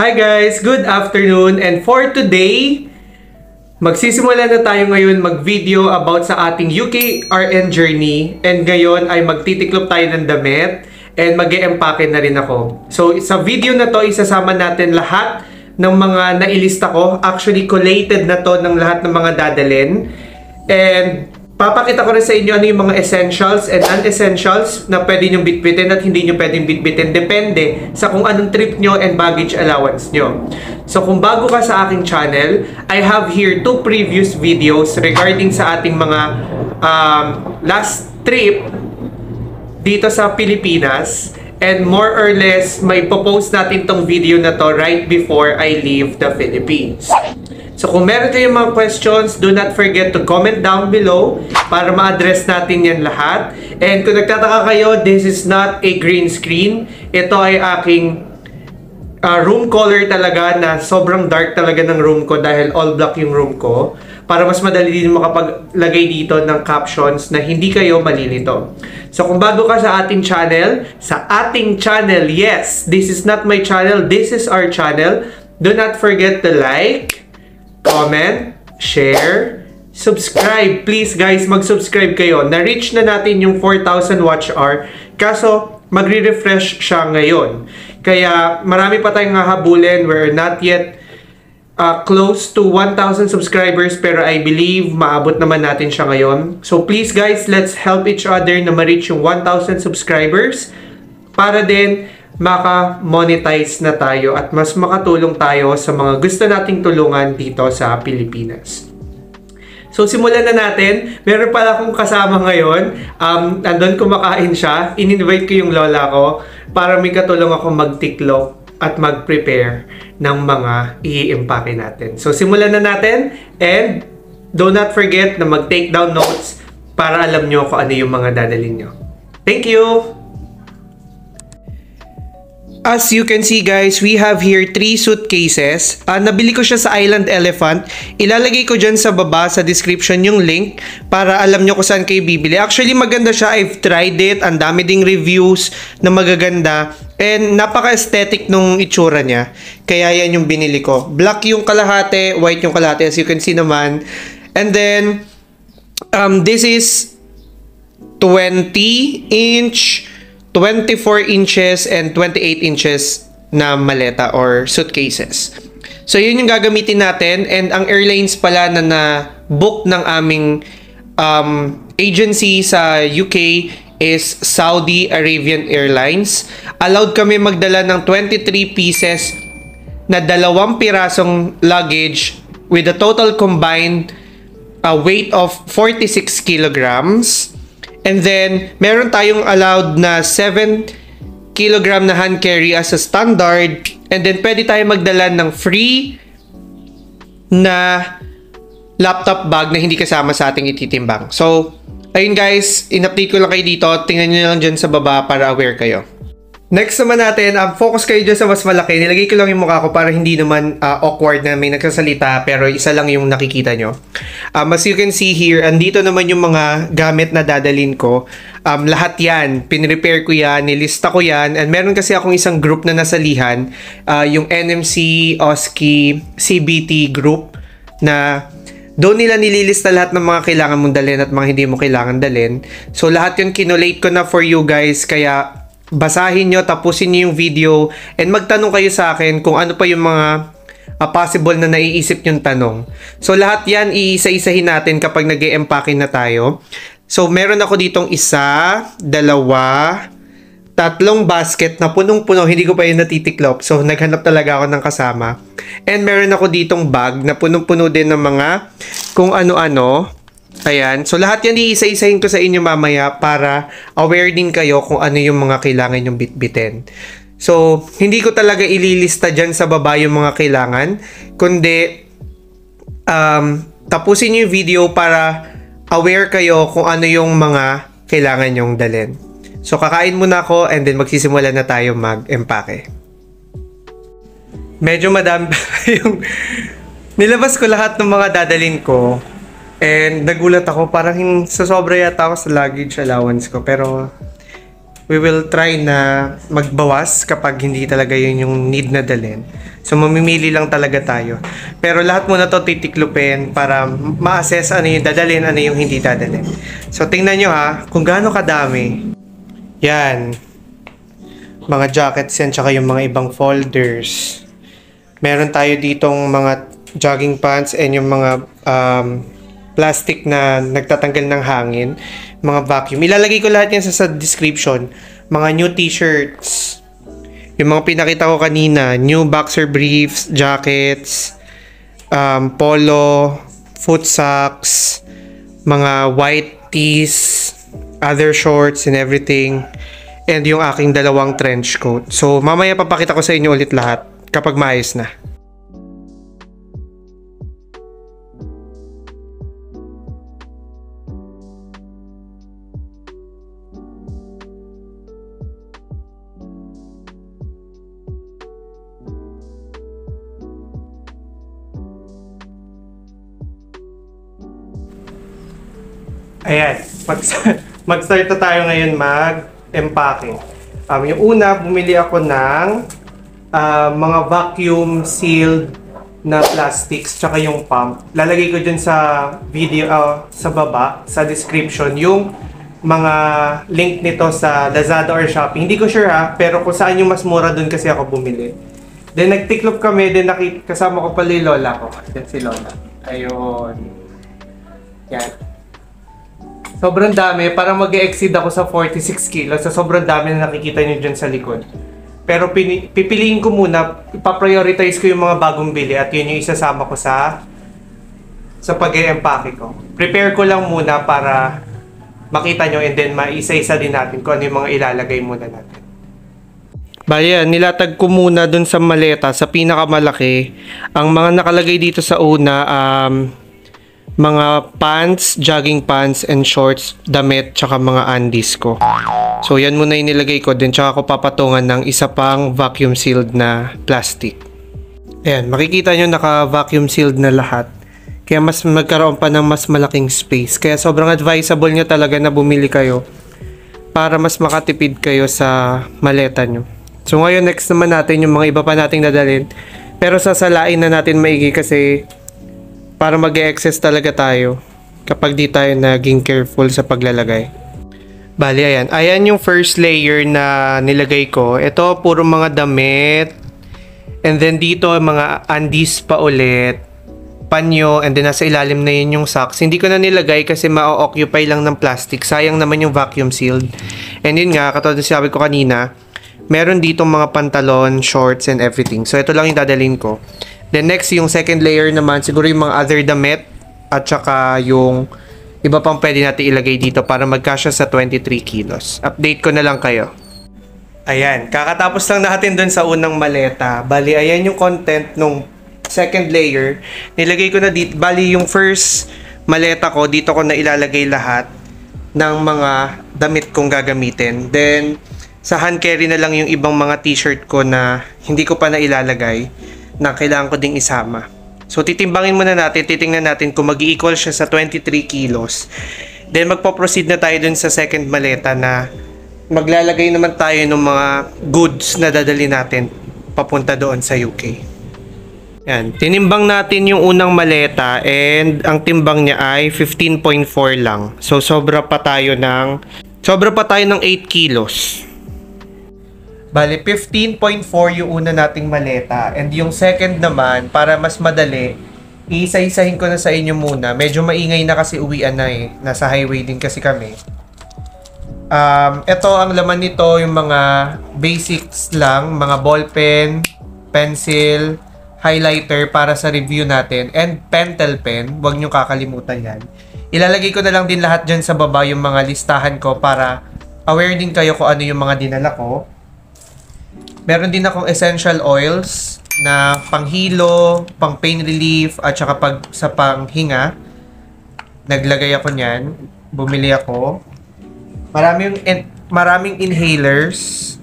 Hi guys! Good afternoon and for today, magsisimula na tayo ngayon mag-video about sa ating UK RN journey and ngayon ay magtitiklop tayo ng damit and mag empake na rin ako. So sa video na to, isasama natin lahat ng mga nailista ko. Actually, collated na to ng lahat ng mga dadalin. And Papakita ko rin sa inyo ano yung mga essentials and unessentials na pwede nyo bitbitin at hindi nyo pwedeng bitbitin. Depende sa kung anong trip nyo and baggage allowance nyo. So kung bago ka sa aking channel, I have here two previous videos regarding sa ating mga um, last trip dito sa Pilipinas. And more or less, may popost natin tong video na to right before I leave the Philippines. So kung meron kayong mga questions, do not forget to comment down below para ma-address natin yan lahat. And kung nagtataka kayo, this is not a green screen. Ito ay aking uh, room color talaga na sobrang dark talaga ng room ko dahil all black yung room ko para mas madali din makapaglagay dito ng captions na hindi kayo malilito. So kung bago ka sa ating channel, sa ating channel, yes, this is not my channel, this is our channel. Do not forget to like, comment, share, subscribe. Please guys, mag-subscribe kayo. Na-reach na natin yung 4,000 watch hour. Kaso, magre-refresh siya ngayon. Kaya marami pa tayong hahabulin. We're not yet uh, close to 1,000 subscribers pero I believe maabot naman natin siya ngayon. So please guys, let's help each other na ma-reach yung 1,000 subscribers para din maka-monetize na tayo at mas makatulong tayo sa mga gusto nating tulungan dito sa Pilipinas. So simulan na natin. Meron pala akong kasama ngayon. Um, andun kumakain siya. In-invite ko yung lola ko para may katulong ako magtiklop at mag-prepare ng mga i-impake natin. So simulan na natin and do not forget na mag-take down notes para alam nyo kung ano yung mga dadalhin nyo. Thank you! As you can see guys, we have here three suitcases. Uh, nabili ko siya sa Island Elephant. Ilalagay ko dyan sa baba sa description yung link para alam nyo kung saan kayo bibili. Actually maganda siya. I've tried it. Ang dami ding reviews na magaganda. And napaka-aesthetic nung itsura niya. Kaya yan yung binili ko. Black yung kalahati, white yung kalahati as you can see naman. And then, um, this is 20 inch 24 inches and 28 inches na maleta or suitcases. So yun yung gagamitin natin and ang airlines pala na na-book ng aming um, agency sa UK is Saudi Arabian Airlines. Allowed kami magdala ng 23 pieces na dalawang pirasong luggage with a total combined uh, weight of 46 kilograms. And then, meron tayong allowed na 7 kilogram na hand carry as a standard. And then, pwede tayo magdala ng free na laptop bag na hindi kasama sa ating ititimbang. So, ayun guys, in-update ko lang kayo dito. Tingnan nyo lang dyan sa baba para aware kayo. Next naman natin, um, focus kayo dyan sa mas malaki. Nilagay ko lang yung mukha ko para hindi naman uh, awkward na may nagsasalita pero isa lang yung nakikita nyo. Um, as you can see here, andito naman yung mga gamit na dadalin ko. Um, lahat yan, pinrepair ko yan, nilista ko yan. And meron kasi akong isang group na nasalihan, uh, yung NMC OSCE CBT group na doon nila nililista lahat ng mga kailangan mong dalhin at mga hindi mo kailangan dalhin. So lahat yun kinolate ko na for you guys kaya basahin nyo, tapusin nyo yung video, and magtanong kayo sa akin kung ano pa yung mga uh, possible na naiisip yung tanong. So lahat yan iisa-isahin natin kapag nag empake na tayo. So meron ako ditong isa, dalawa, tatlong basket na punong-puno, hindi ko pa yun natitiklop. So naghanap talaga ako ng kasama. And meron ako ditong bag na punong-puno din ng mga kung ano-ano. Ayan. So, lahat yan iisa-isahin ko sa inyo mamaya para aware din kayo kung ano yung mga kailangan yung bitbitin. So, hindi ko talaga ililista dyan sa baba yung mga kailangan, kundi um, tapusin yung video para aware kayo kung ano yung mga kailangan yung dalhin. So, kakain muna ako and then magsisimula na tayo mag-empake. Medyo madami yung... Nilabas ko lahat ng mga dadalin ko And nagulat ako, parang sa sobra yata ako sa luggage allowance ko. Pero we will try na magbawas kapag hindi talaga yun yung need na dalhin. So mamimili lang talaga tayo. Pero lahat muna to titiklupin para ma-assess ano yung dadalhin, ano yung hindi dadalhin. So tingnan nyo ha, kung gaano kadami. Yan. Mga jackets yan, tsaka yung mga ibang folders. Meron tayo ditong mga jogging pants and yung mga um, plastic na nagtatanggal ng hangin. Mga vacuum. Ilalagay ko lahat yan sa, sa description. Mga new t-shirts. Yung mga pinakita ko kanina. New boxer briefs, jackets, um, polo, foot socks, mga white tees, other shorts and everything. And yung aking dalawang trench coat. So, mamaya papakita ko sa inyo ulit lahat kapag maayos na. Ayan, mag mag-start na tayo ngayon mag-empake. Um, yung una, bumili ako ng ah, mga vacuum sealed na plastics tsaka yung pump. Lalagay ko dyan sa video, ah, sa baba, sa description, yung mga link nito sa Lazada or Shopee. Hindi ko sure ha, pero kung saan yung mas mura dun kasi ako bumili. Then nagtiklop kami, then nakit kasama ko pala yung lola ko. Yan si lola. Ayun. Yan. Sobrang dami, parang mag exceed ako sa 46 kilos. So sobrang dami na nakikita nyo dyan sa likod. Pero pini- pipiliin ko muna, ipaprioritize ko yung mga bagong bili at yun yung isasama ko sa sa pag empake ko. Prepare ko lang muna para makita nyo and then maisa-isa din natin kung ano yung mga ilalagay muna natin. Yan, nilatag ko muna dun sa maleta, sa pinakamalaki. Ang mga nakalagay dito sa una, um, mga pants, jogging pants and shorts, damit, tsaka mga undies ko. So yan muna yung nilagay ko din, tsaka ko papatungan ng isa pang vacuum sealed na plastic. Ayan, makikita nyo naka-vacuum sealed na lahat. Kaya mas magkaroon pa ng mas malaking space. Kaya sobrang advisable nyo talaga na bumili kayo para mas makatipid kayo sa maleta nyo. So ngayon next naman natin yung mga iba pa nating dadalhin. Pero sasalain na natin maigi kasi para mag excess talaga tayo kapag di tayo naging careful sa paglalagay. Bali, ayan. Ayan yung first layer na nilagay ko. Ito, puro mga damit. And then dito, mga undies pa ulit. Panyo. And then nasa ilalim na yun yung socks. Hindi ko na nilagay kasi ma-occupy lang ng plastic. Sayang naman yung vacuum sealed. And yun nga, katulad ng sabi ko kanina, meron dito mga pantalon, shorts, and everything. So, ito lang yung dadalhin ko. Then next, yung second layer naman, siguro yung mga other damit at saka yung iba pang pwede natin ilagay dito para magkasya sa 23 kilos. Update ko na lang kayo. Ayan, kakatapos lang natin dun sa unang maleta. Bali, ayan yung content nung second layer. Nilagay ko na dito, bali yung first maleta ko, dito ko na ilalagay lahat ng mga damit kong gagamitin. Then, sa hand carry na lang yung ibang mga t-shirt ko na hindi ko pa na ilalagay na kailangan ko ding isama. So titimbangin muna natin, titingnan natin kung mag-equal siya sa 23 kilos. Then magpo-proceed na tayo dun sa second maleta na maglalagay naman tayo ng mga goods na dadali natin papunta doon sa UK. Yan, tinimbang natin yung unang maleta and ang timbang niya ay 15.4 lang. So sobra pa tayo ng sobra pa tayo ng 8 kilos. Bali, 15.4 yung una nating maleta. And yung second naman, para mas madali, isa-isahin ko na sa inyo muna. Medyo maingay na kasi uwian na eh. Nasa highway din kasi kami. Um, ito, ang laman nito, yung mga basics lang. Mga ballpen, pencil, highlighter para sa review natin. And pentel pen. Huwag nyo kakalimutan yan. Ilalagay ko na lang din lahat dyan sa baba yung mga listahan ko para aware din kayo kung ano yung mga dinala ko. Meron din akong essential oils na panghilo, pang pain relief, at saka pag, sa panghinga. Naglagay ako niyan. Bumili ako. Maraming, in, maraming inhalers.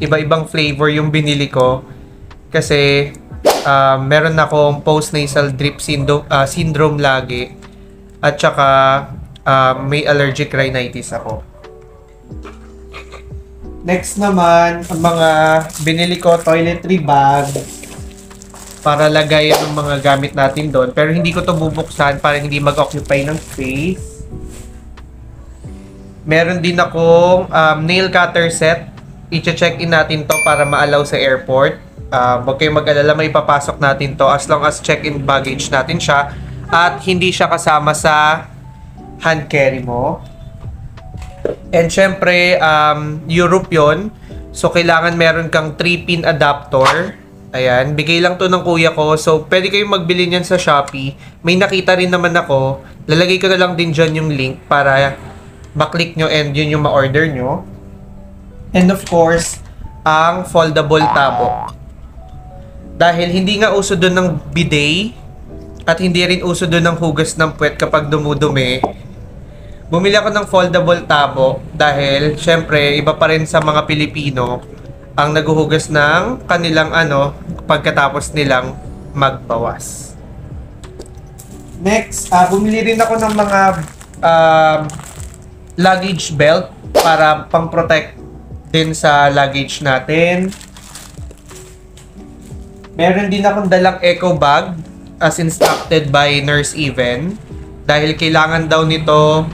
Iba-ibang flavor yung binili ko. Kasi uh, meron akong post-nasal drip syndrome, uh, syndrome lagi. At saka uh, may allergic rhinitis ako. Next naman, ang mga binili ko toiletry bag para lagay ang mga gamit natin doon. Pero hindi ko to bubuksan para hindi mag-occupy ng space. Meron din akong um, nail cutter set. I-check in natin to para ma-allow sa airport. Uh, huwag kayong mag-alala, may papasok natin to as long as check-in baggage natin siya at hindi siya kasama sa hand carry mo. And syempre, um, Europe yun. So, kailangan meron kang 3-pin adapter. Ayan, bigay lang to ng kuya ko. So, pwede kayong magbili niyan sa Shopee. May nakita rin naman ako. Lalagay ko na lang din dyan yung link para maklik nyo and yun yung ma-order nyo. And of course, ang foldable tabo. Dahil hindi nga uso doon ng bidet at hindi rin uso doon ng hugas ng puwet kapag dumudumi, bumili ako ng foldable tabo dahil syempre iba pa rin sa mga Pilipino ang naguhugas ng kanilang ano pagkatapos nilang magbawas. Next, uh, bumili rin ako ng mga uh, luggage belt para pang-protect din sa luggage natin. Meron din akong dalang eco bag as instructed by Nurse Even dahil kailangan daw nito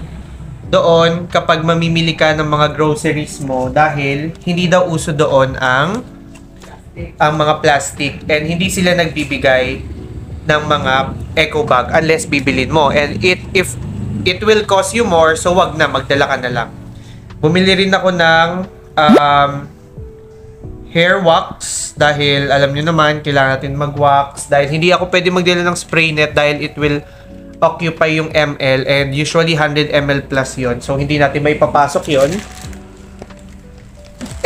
doon kapag mamimili ka ng mga groceries mo dahil hindi daw uso doon ang ang mga plastic and hindi sila nagbibigay ng mga eco bag unless bibilin mo. And it if it will cost you more so wag na magdala ka na lang. Bumili rin ako ng um, hair wax dahil alam niyo naman kailangan natin mag-wax dahil hindi ako pwede magdala ng spray net dahil it will occupy yung ml and usually 100 ml plus yon so hindi natin may papasok yon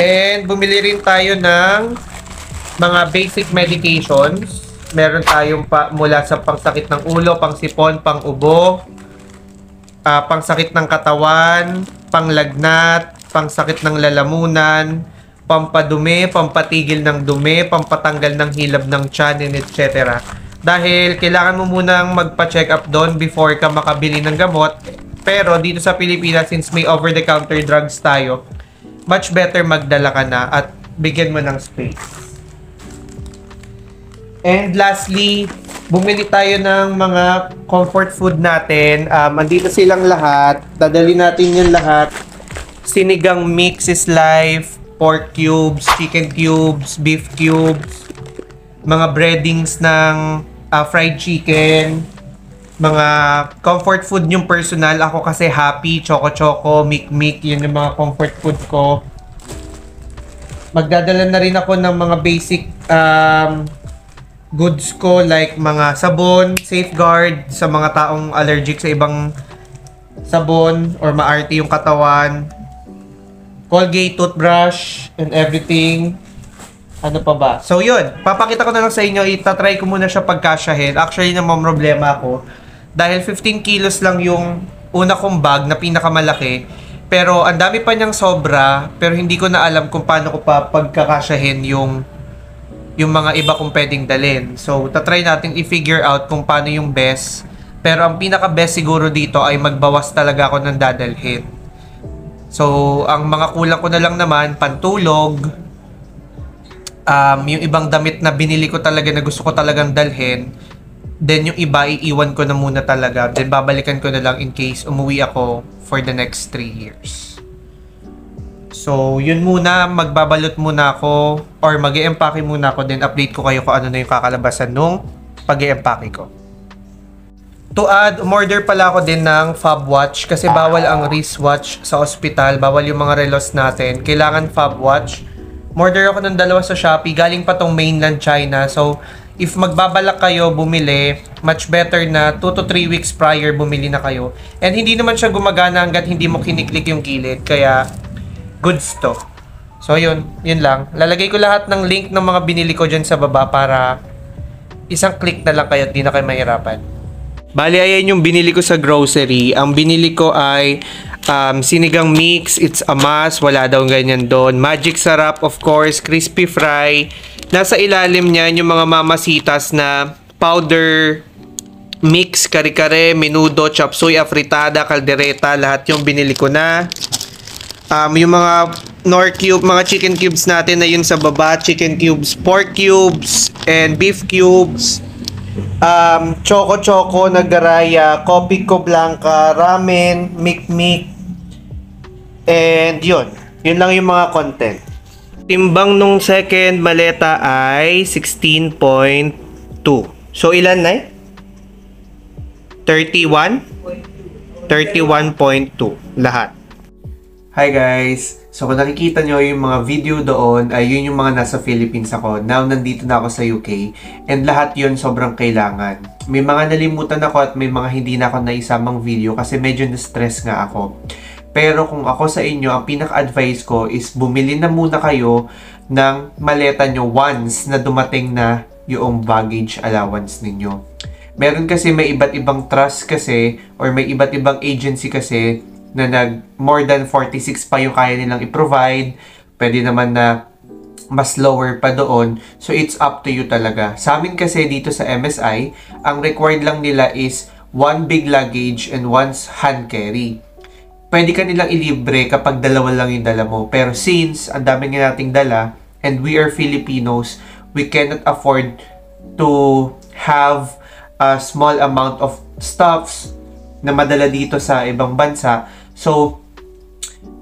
and bumili rin tayo ng mga basic medications. Meron tayong pa, mula sa pangsakit ng ulo, pangsipon, pang-ubo, uh, pangsakit ng katawan, panglagnat, pangsakit ng lalamunan, pampadumi, pampatigil ng dumi, pampatanggal ng hilab ng tiyan, etc. Dahil kailangan mo munang magpa-check up doon before ka makabili ng gamot. Pero dito sa Pilipinas, since may over-the-counter drugs tayo, much better magdala ka na at bigyan mo ng space. And lastly, bumili tayo ng mga comfort food natin. Um, andito silang lahat. Dadali natin yung lahat. Sinigang mix is life pork cubes, chicken cubes, beef cubes, mga breadings ng uh, fried chicken, mga comfort food yung personal. Ako kasi happy, choco-choco, mik-mik, yun yung mga comfort food ko. Magdadala na rin ako ng mga basic um, goods ko like mga sabon, safeguard sa mga taong allergic sa ibang sabon or maarte yung katawan, Colgate toothbrush and everything. Ano pa ba? So yun, papakita ko na lang sa inyo, itatry ko muna siya pagkasyahin. Actually naman problema ako. Dahil 15 kilos lang yung una kong bag na pinakamalaki. Pero ang dami pa niyang sobra, pero hindi ko na alam kung paano ko pa pagkakasyahin yung yung mga iba kong pwedeng dalin. So, tatry natin i-figure out kung paano yung best. Pero ang pinaka-best siguro dito ay magbawas talaga ako ng dadalhin. So, ang mga kulang ko na lang naman, pantulog, um, yung ibang damit na binili ko talaga na gusto ko talagang dalhin, then yung iba iiwan ko na muna talaga, then babalikan ko na lang in case umuwi ako for the next 3 years. So, yun muna, magbabalot muna ako or mag empake muna ako, then update ko kayo kung ano na yung kakalabasan nung pag empake ko. To add, umorder pala ako din ng fob watch kasi bawal ang wristwatch sa ospital, bawal yung mga relos natin. Kailangan fob watch. Umorder ako ng dalawa sa Shopee, galing pa tong mainland China. So, if magbabalak kayo bumili, much better na 2 to 3 weeks prior bumili na kayo. And hindi naman siya gumagana hanggat hindi mo kiniklik yung kilid, kaya goods to. So, yun, yun lang. Lalagay ko lahat ng link ng mga binili ko dyan sa baba para isang click na lang kayo at di na kayo mahirapan. Bali, ayan yung binili ko sa grocery. Ang binili ko ay um, sinigang mix, it's a must, wala daw ganyan doon. Magic sarap, of course, crispy fry. Nasa ilalim niyan yung mga mamasitas na powder mix, kare-kare, menudo, chop suey, afritada, caldereta, lahat yung binili ko na. Um, yung mga nor cube, mga chicken cubes natin na yun sa baba, chicken cubes, pork cubes, and beef cubes. Um, choco choco na garaya, kopi ko blanca, ramen, mikmik, and yun. Yun lang yung mga content. Timbang nung second maleta ay 16.2. So ilan na 31? 31.2 lahat. Hi guys! So kung nakikita nyo yung mga video doon, ay yun yung mga nasa Philippines ako. Now, nandito na ako sa UK. And lahat yun sobrang kailangan. May mga nalimutan ako at may mga hindi na ako naisamang video kasi medyo na-stress nga ako. Pero kung ako sa inyo, ang pinaka-advice ko is bumili na muna kayo ng maleta nyo once na dumating na yung baggage allowance ninyo. Meron kasi may iba't ibang trust kasi or may iba't ibang agency kasi na nag more than 46 pa yung kaya nilang i-provide. Pwede naman na mas lower pa doon. So, it's up to you talaga. Sa amin kasi dito sa MSI, ang required lang nila is one big luggage and one hand carry. Pwede ka nilang ilibre kapag dalawa lang yung dala mo. Pero since ang dami nga nating dala and we are Filipinos, we cannot afford to have a small amount of stuffs na madala dito sa ibang bansa. So,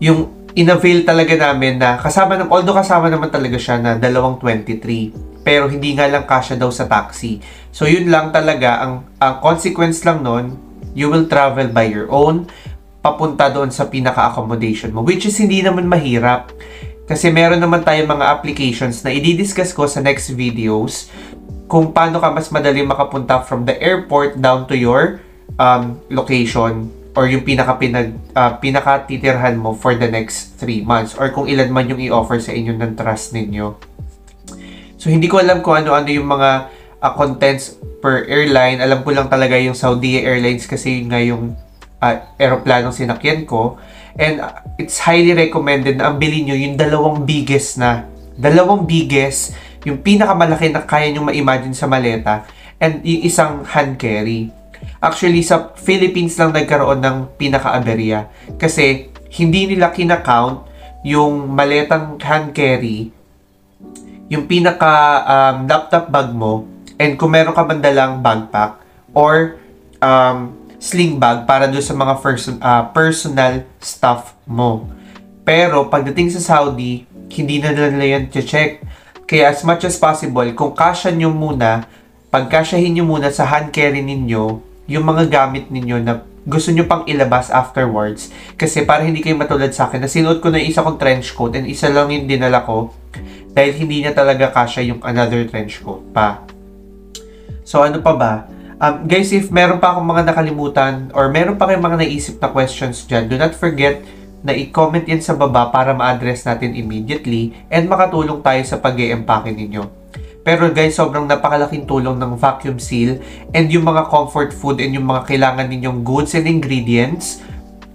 yung inavail talaga namin na kasama ng although kasama naman talaga siya na dalawang 23 pero hindi nga lang kasya daw sa taxi. So yun lang talaga ang ang consequence lang nun, you will travel by your own papunta doon sa pinaka-accommodation mo which is hindi naman mahirap kasi meron naman tayong mga applications na i-discuss ko sa next videos kung paano ka mas madali makapunta from the airport down to your um, location or yung pinaka pinag uh, pinaka titirhan mo for the next 3 months or kung ilan man yung i-offer sa inyo ng trust ninyo. So hindi ko alam kung ano-ano yung mga uh, contents per airline. Alam ko lang talaga yung Saudi Airlines kasi yun nga yung uh, aeroplanong sinakyan ko. And uh, it's highly recommended na ang bilhin nyo yung dalawang biggest na. Dalawang biggest, yung pinakamalaki na kaya nyo ma-imagine sa maleta. And yung isang hand carry. Actually, sa Philippines lang nagkaroon ng pinaka-aberya. Kasi hindi nila kinakount yung maletang hand carry, yung pinaka um, laptop bag mo, and kung meron ka man dalang backpack, or um, sling bag para doon sa mga person, uh, personal stuff mo. Pero pagdating sa Saudi, hindi na nila yan check. Kaya as much as possible, kung kasya nyo muna, pagkasyahin nyo muna sa hand carry ninyo, yung mga gamit ninyo na gusto nyo pang ilabas afterwards. Kasi para hindi kayo matulad sa akin, na sinuot ko na isa kong trench coat and isa lang yung dinala ko dahil hindi niya talaga kasya yung another trench coat pa. So ano pa ba? Um, guys, if meron pa akong mga nakalimutan or meron pa kayong mga naisip na questions dyan, do not forget na i-comment yan sa baba para ma-address natin immediately and makatulong tayo sa pag empake ninyo. Pero guys, sobrang napakalaking tulong ng vacuum seal and yung mga comfort food and yung mga kailangan ninyong goods and ingredients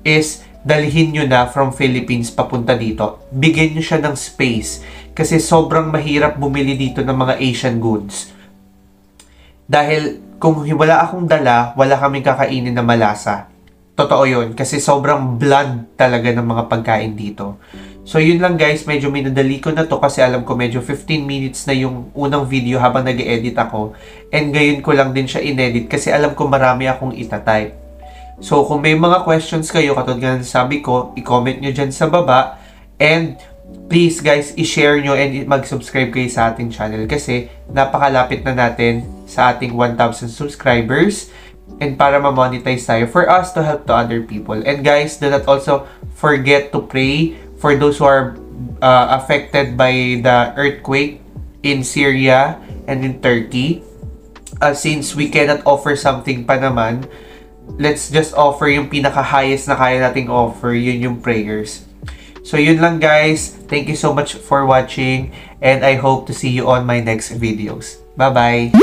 is dalhin nyo na from Philippines papunta dito. Bigyan nyo siya ng space kasi sobrang mahirap bumili dito ng mga Asian goods. Dahil kung wala akong dala, wala kaming kakainin na malasa. Totoo yun kasi sobrang bland talaga ng mga pagkain dito. So yun lang guys, medyo minadali ko na to kasi alam ko medyo 15 minutes na yung unang video habang nag edit ako. And ngayon ko lang din siya inedit kasi alam ko marami akong itatype. So kung may mga questions kayo, katulad nga sabi ko, i-comment nyo dyan sa baba. And please guys, i-share nyo and mag-subscribe kayo sa ating channel kasi napakalapit na natin sa ating 1,000 subscribers and para ma-monetize tayo for us to help to other people. And guys, do not also forget to pray for those who are uh, affected by the earthquake in Syria and in Turkey. Uh, since we cannot offer something pa naman, let's just offer yung pinaka-highest na kaya nating offer, yun yung prayers. So yun lang guys. Thank you so much for watching and I hope to see you on my next videos. Bye-bye!